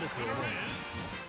悪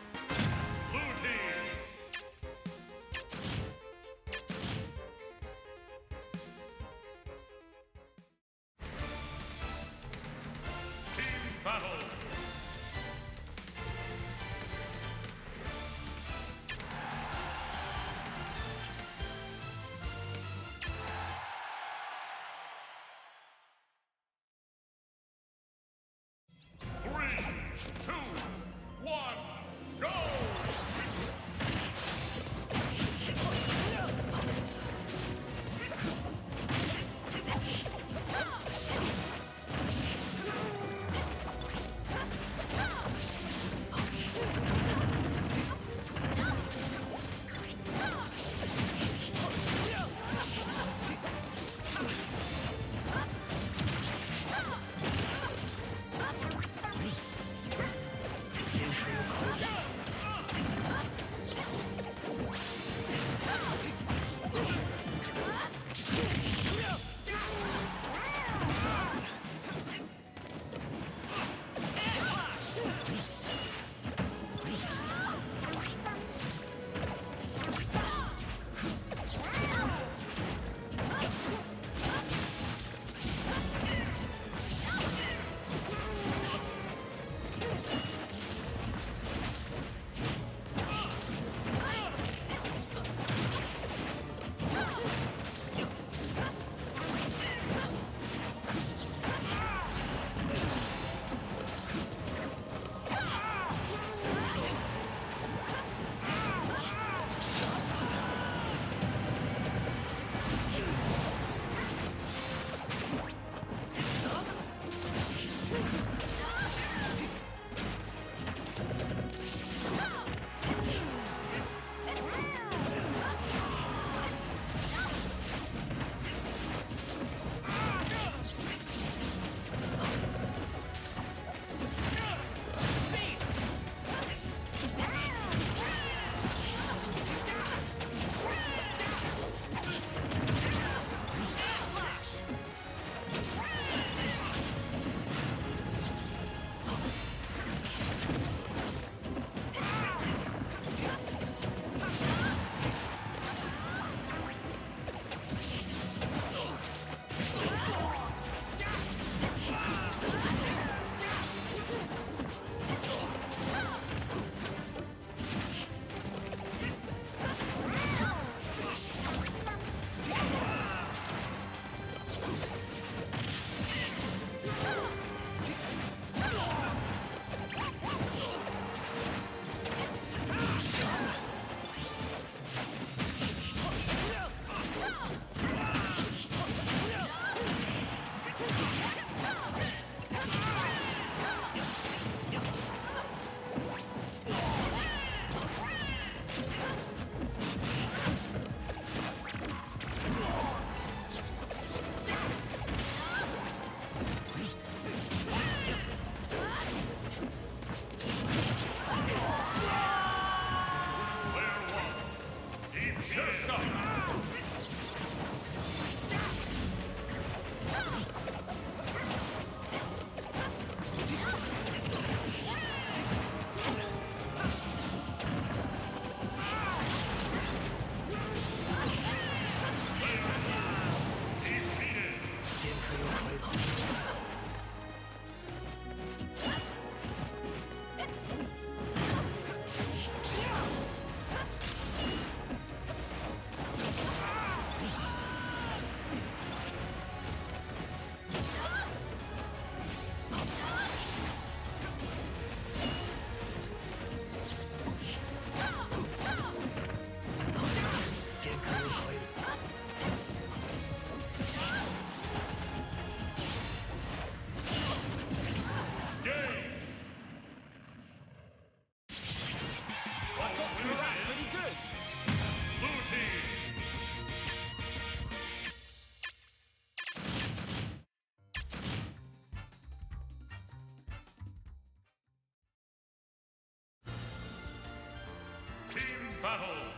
battle.